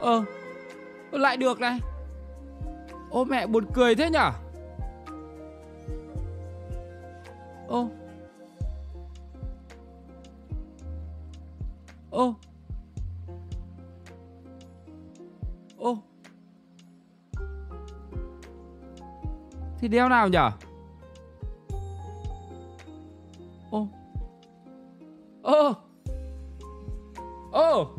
Ờ Lại được này. Ô, mẹ buồn cười thế nhở? Ô. Ô. Ô. Thì đeo nào nhở? Ô. Ô. Ô.